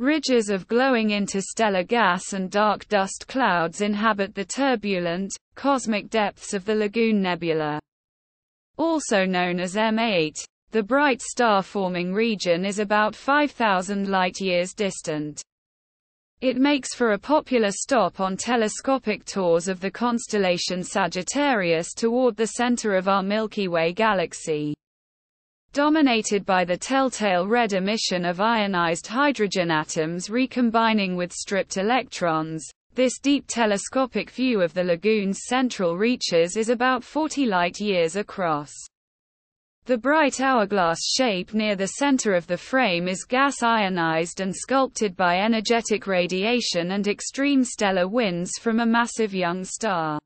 Ridges of glowing interstellar gas and dark dust clouds inhabit the turbulent, cosmic depths of the Lagoon Nebula. Also known as M8, the bright star-forming region is about 5,000 light-years distant. It makes for a popular stop on telescopic tours of the constellation Sagittarius toward the center of our Milky Way galaxy. Dominated by the telltale red emission of ionized hydrogen atoms recombining with stripped electrons, this deep telescopic view of the lagoon's central reaches is about 40 light-years across. The bright hourglass shape near the center of the frame is gas ionized and sculpted by energetic radiation and extreme stellar winds from a massive young star.